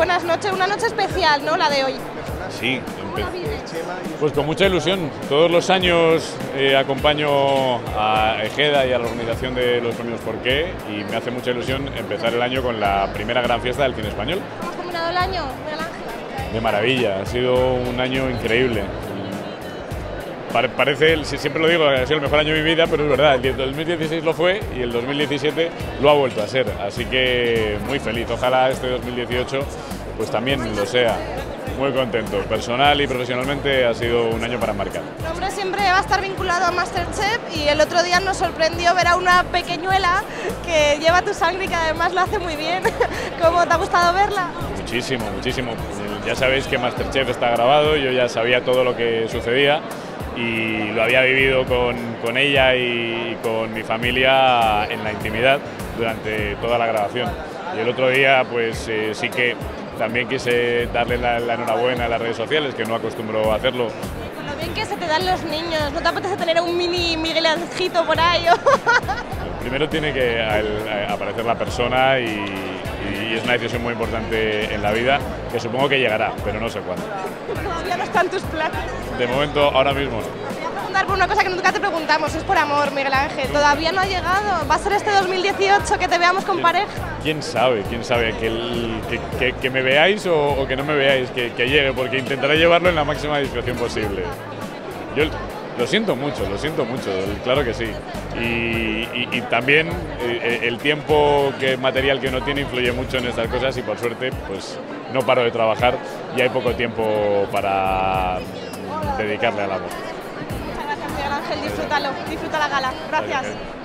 buenas noches. Una noche especial, ¿no? La de hoy. Sí, pues con mucha ilusión. Todos los años eh, acompaño a Ejeda y a la organización de los premios ¿Por qué? y me hace mucha ilusión empezar el año con la primera gran fiesta del cine español. ¿Cómo has terminado el año, Miguel Ángel? De maravilla, ha sido un año increíble. Parece, siempre lo digo, ha sido el mejor año de mi vida, pero es verdad, el 2016 lo fue y el 2017 lo ha vuelto a ser. Así que muy feliz. Ojalá este 2018 pues también lo sea. Muy contento. Personal y profesionalmente ha sido un año para marcar. El hombre siempre va a estar vinculado a Masterchef y el otro día nos sorprendió ver a una pequeñuela que lleva tu sangre y que además lo hace muy bien. ¿Cómo te ha gustado verla? Muchísimo, muchísimo. Ya sabéis que Masterchef está grabado, yo ya sabía todo lo que sucedía y lo había vivido con, con, ella y con mi familia en la intimidad durante toda la grabación. Y el otro día pues eh, sí que también quise darle la, enhorabuena a las redes sociales, que no acostumbro a hacerlo. Con lo bien que se te dan los niños, ¿no te apetece tener un mini Miguel Anjito por ahí? Primero tiene que aparecer la persona y, es una decisión muy importante en la vida, que supongo que llegará, pero no sé cuándo. Todavía no están tus planes. De momento, ahora mismo no preguntar por una cosa que nunca te preguntamos, es por amor, Miguel Ángel. Todavía no ha llegado. ¿Va a ser este 2018 que te veamos con pareja? ¿Quién sabe? ¿Quién sabe? Que, que, me veáis o, que no me veáis, que, llegue, porque intentaré llevarlo en la máxima discreción posible. Yo lo siento mucho, lo siento mucho, claro que sí. Y, también eh, el tiempo que material que uno tiene influye mucho en estas cosas y por suerte pues no paro de trabajar y hay poco tiempo para dedicarle al amor. Muchas gracias Miguel Ángel, disfrútalo, disfruta la gala. Gracias.